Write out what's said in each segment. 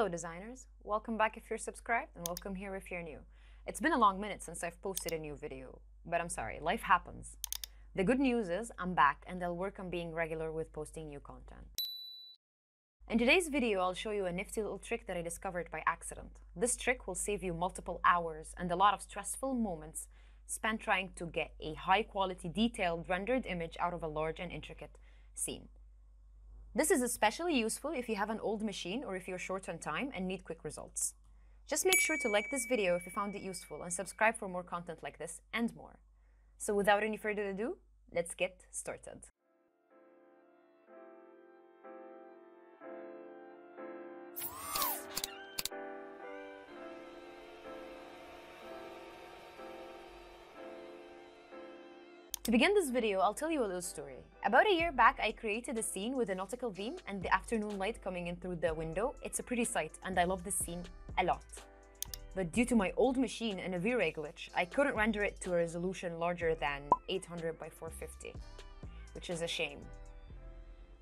Hello designers, welcome back if you're subscribed and welcome here if you're new. It's been a long minute since I've posted a new video, but I'm sorry, life happens. The good news is I'm back and I'll work on being regular with posting new content. In today's video, I'll show you a nifty little trick that I discovered by accident. This trick will save you multiple hours and a lot of stressful moments spent trying to get a high quality detailed rendered image out of a large and intricate scene. This is especially useful if you have an old machine or if you're short on time and need quick results. Just make sure to like this video if you found it useful and subscribe for more content like this and more. So without any further ado, let's get started. To begin this video, I'll tell you a little story. About a year back, I created a scene with a nautical beam and the afternoon light coming in through the window. It's a pretty sight and I love this scene a lot. But due to my old machine and a V-Ray glitch, I couldn't render it to a resolution larger than 800 by 450, which is a shame.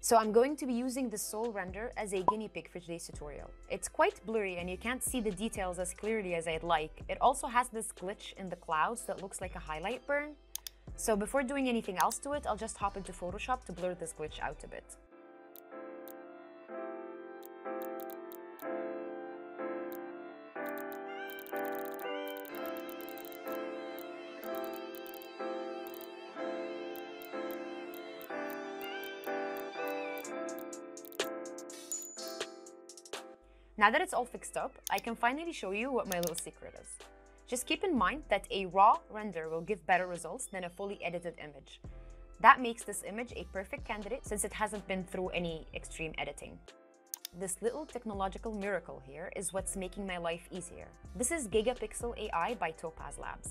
So I'm going to be using the Soul Render as a guinea pig for today's tutorial. It's quite blurry and you can't see the details as clearly as I'd like. It also has this glitch in the clouds that looks like a highlight burn, so before doing anything else to it, I'll just hop into Photoshop to blur this glitch out a bit. Now that it's all fixed up, I can finally show you what my little secret is. Just keep in mind that a raw render will give better results than a fully edited image. That makes this image a perfect candidate since it hasn't been through any extreme editing. This little technological miracle here is what's making my life easier. This is Gigapixel AI by Topaz Labs.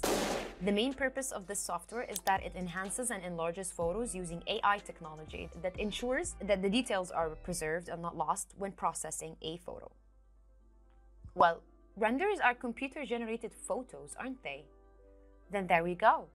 The main purpose of this software is that it enhances and enlarges photos using AI technology that ensures that the details are preserved and not lost when processing a photo. Well, Renders are computer-generated photos, aren't they? Then there we go.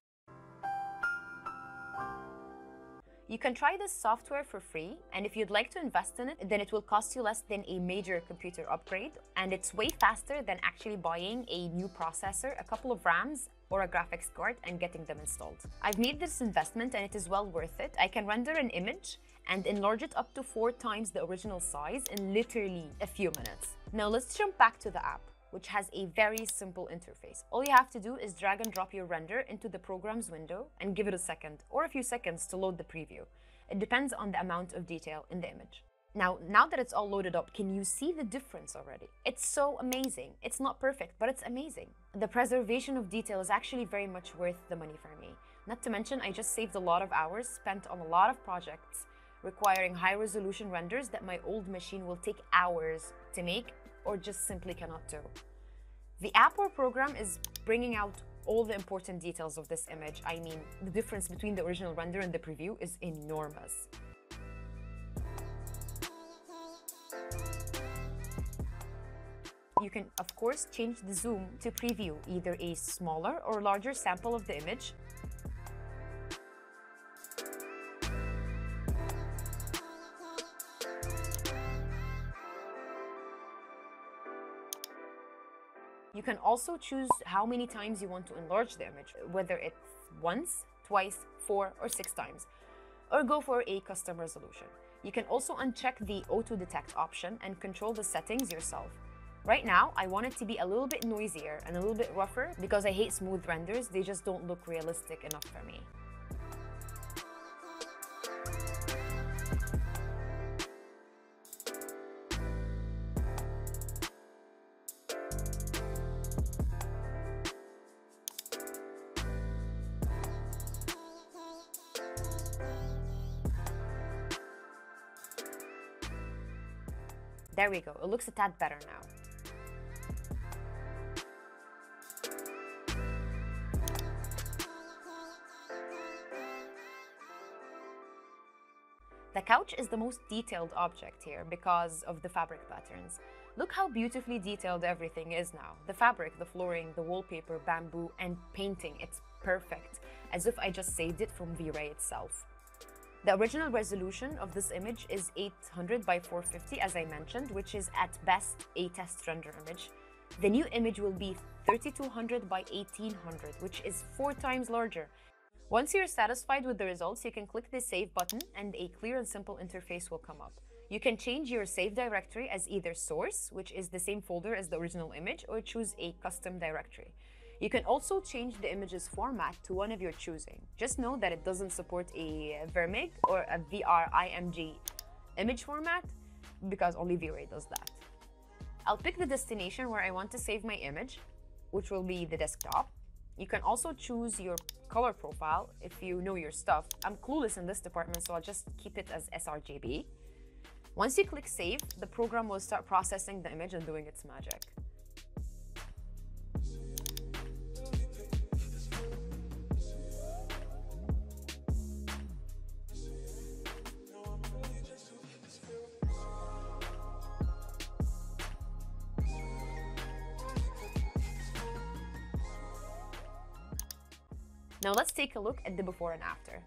You can try this software for free, and if you'd like to invest in it, then it will cost you less than a major computer upgrade, and it's way faster than actually buying a new processor, a couple of RAMs, or a graphics card and getting them installed. I've made this investment and it is well worth it. I can render an image and enlarge it up to four times the original size in literally a few minutes. Now let's jump back to the app which has a very simple interface. All you have to do is drag and drop your render into the program's window and give it a second or a few seconds to load the preview. It depends on the amount of detail in the image. Now, now that it's all loaded up, can you see the difference already? It's so amazing. It's not perfect, but it's amazing. The preservation of detail is actually very much worth the money for me. Not to mention, I just saved a lot of hours spent on a lot of projects requiring high resolution renders that my old machine will take hours to make or just simply cannot do. The app or program is bringing out all the important details of this image. I mean, the difference between the original render and the preview is enormous. You can, of course, change the zoom to preview either a smaller or larger sample of the image You can also choose how many times you want to enlarge the image, whether it's once, twice, four, or six times, or go for a custom resolution. You can also uncheck the auto detect option and control the settings yourself. Right now, I want it to be a little bit noisier and a little bit rougher because I hate smooth renders, they just don't look realistic enough for me. There we go. It looks a tad better now. The couch is the most detailed object here because of the fabric patterns. Look how beautifully detailed everything is now. The fabric, the flooring, the wallpaper, bamboo, and painting. It's perfect, as if I just saved it from V-Ray itself. The original resolution of this image is 800 by 450 as I mentioned, which is at best a test render image. The new image will be 3200 by 1800, which is four times larger. Once you're satisfied with the results, you can click the Save button and a clear and simple interface will come up. You can change your save directory as either source, which is the same folder as the original image, or choose a custom directory. You can also change the image's format to one of your choosing. Just know that it doesn't support a VRMIG or a VRIMG image format because only V-Ray does that. I'll pick the destination where I want to save my image, which will be the desktop. You can also choose your color profile if you know your stuff. I'm clueless in this department, so I'll just keep it as sRGB. Once you click save, the program will start processing the image and doing its magic. Now let's take a look at the before and after.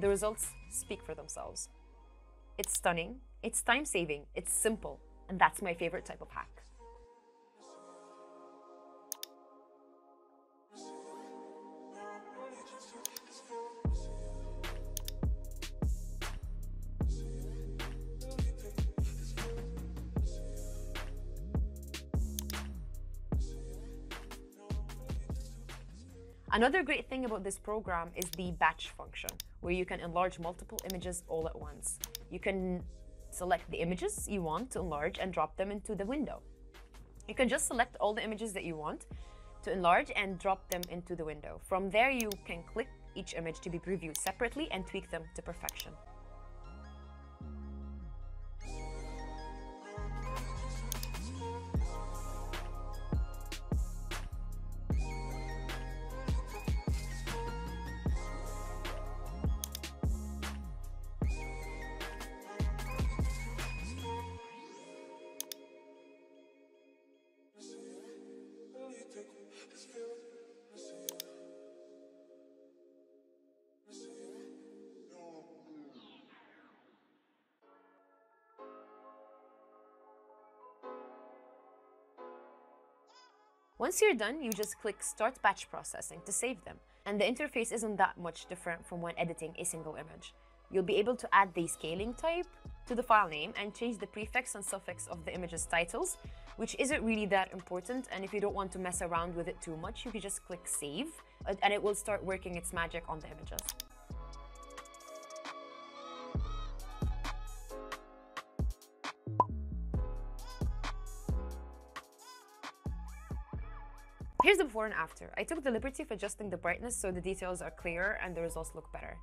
The results speak for themselves. It's stunning, it's time saving, it's simple, and that's my favorite type of hack. Another great thing about this program is the batch function, where you can enlarge multiple images all at once. You can select the images you want to enlarge and drop them into the window. You can just select all the images that you want to enlarge and drop them into the window. From there, you can click each image to be previewed separately and tweak them to perfection. Once you're done, you just click Start Batch Processing to save them. And the interface isn't that much different from when editing a single image. You'll be able to add the scaling type to the file name and change the prefix and suffix of the image's titles, which isn't really that important. And if you don't want to mess around with it too much, you can just click Save and it will start working its magic on the images. Here's the before and after. I took the liberty of adjusting the brightness so the details are clearer and the results look better.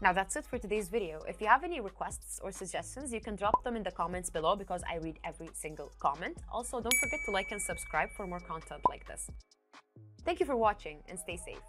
Now that's it for today's video. If you have any requests or suggestions, you can drop them in the comments below because I read every single comment. Also, don't forget to like and subscribe for more content like this. Thank you for watching and stay safe.